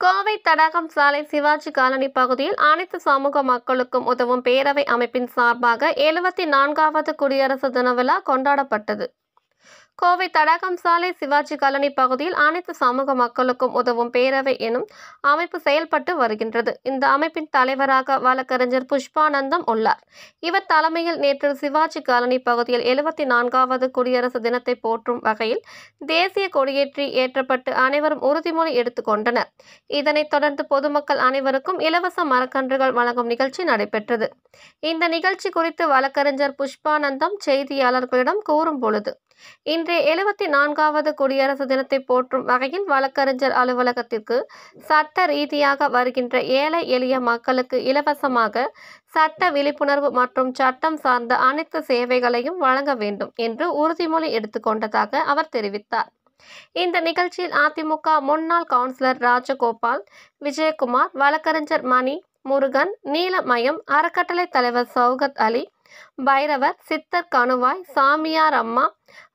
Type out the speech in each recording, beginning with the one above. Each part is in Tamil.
கோவை தடாகம் சாலை சிவாஜி காலனி பகுதியில் அனைத்து சமூக மக்களுக்கும் உதவும் பேரவை அமைப்பின் சார்பாக எழுபத்தி நான்காவது குடியரசு தின விழா கொண்டாடப்பட்டது. கோவை தடாகம் சாலை சிவாஜி காலனி பகுதியில் அனைத்து சமூக மக்களுக்கும் உதவும் பேரவை எனும் அமைப்பு செயல்பட்டு வருகின்றது. இந்த அமைப்பின் தலைவராக வழக்கறிஞர் புஷ்பானந்தம் உள்ளார். இவர் தலைமையில் நேற்று சிவாஜி காலனி பகுதியில் எழுபத்தி நான்காவது குடியரசு தினத்தை போற்றும் வகையில் தேசிய கொடியேற்றி ஏற்றப்பட்டு அனைவரும் உறுதிமொழி எடுத்துக்கொண்டனர் இதனைத் தொடர்ந்து பொதுமக்கள் அனைவருக்கும் இலவச மரக்கன்றுகள் வழங்கும் நிகழ்ச்சி நடைபெற்றது. இந்த நிகழ்ச்சி குறித்து வழக்கறிஞர் புஷ்பானந்தம் செய்தியாளர்களிடம் கூறும் பொழுது இன்றைய எழுபத்தி நான்காவது குடியரசு தினத்தை போற்றும் வகையில் வழக்கறிஞர் அலுவலகத்திற்கு சட்ட ரீதியாக வருகின்ற ஏழை எளிய மக்களுக்கு இலவசமாக சட்ட விழிப்புணர்வு மற்றும் சட்டம் சார்ந்த அனைத்து சேவைகளையும் வழங்க வேண்டும் என்று உறுதிமொழி எடுத்துக்கொண்டதாக அவர் தெரிவித்தார். இந்த நிகழ்ச்சியில் அதிமுக முன்னாள் கவுன்சிலர் ராஜகோபால் விஜயகுமார் வழக்கறிஞர் மணி முருகன் நீலமயம் அறக்கட்டளை தலைவர் சௌகத் அலி பைரவர் சித்தர் கணுவாய் சாமியார் அம்மா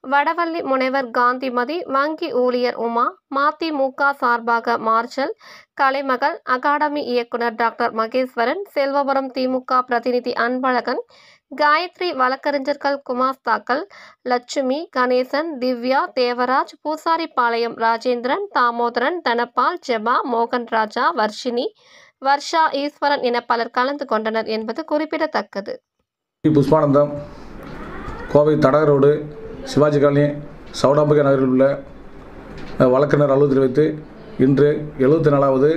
வடவள்ளி முனைவர் காந்திமதி வங்கி ஊழியர் உமா மதிமுக சார்பாக மார்ஷல் கலைமகள் அகாடமி இயக்குனர் டாக்டர் மகேஸ்வரன் செல்வபுரம் திமுக பிரதிநிதி அன்பழகன் காயத்ரி வழக்கறிஞர்கள் குமாஸ்தாக்கள் லட்சுமி கணேசன் திவ்யா தேவராஜ் பூசாரிப்பாளையம் ராஜேந்திரன் தாமோதரன் தனபால் ஜெபா மோகன் ராஜா வர்ஷினி வர்ஷா ஈஸ்வரன் என பலர் கலந்து கொண்டனர் என்பது குறிப்பிடத்தக்கது. புஷ்பானந்தம் கோவை தடக ரோடு சிவாஜி காலனி சவுடாம்பிகை நகரில் உள்ள அஹ், வழக்கறிஞர் அலுவலகத்தில் வைத்து இன்று எழுபத்தி நாலாவது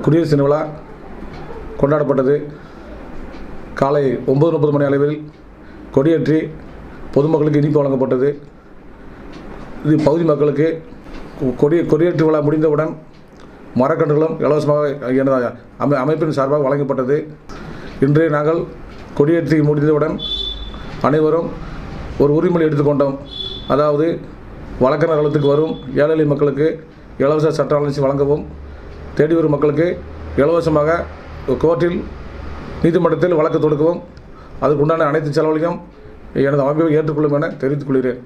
குடியரசு தின விழா கொண்டாடப்பட்டது. காலை ஒன்பது முப்பது மணி அளவில் கொடியேற்றி பொதுமக்களுக்கு இனிப்பு வழங்கப்பட்டது. இது பகுதி மக்களுக்கு கொ- கொடி கொடியேற்று விழா முடிந்தவுடன் மரக்கன்றுகளும் இலவசமாக எனது அமை அமைப்பின் சார்பாக வழங்கப்பட்டது. இன்று நாங்கள் கொடியேற்றி முடிந்தவுடன் அனைவரும் ஒரு உரிமொழி எடுத்துக்கொண்டோம். அதாவது வழக்கறிஞர் அலுவலகத்துக்கு வரும் ஏழை மக்களுக்கு இலவச சட்ட ஆலோசனை வழங்கவும் தேடி வரும் மக்களுக்கு இலவசமாக கோர்ட்டில் நீதிமன்றத்தில் வழக்கு தொடுக்கவும் அதுக்குண்டான அனைத்து செலவுகளையும் எனது அமைப்பை ஏற்றுக்கொள்ளும் என தெரிவித்துக் கொள்கிறேன்.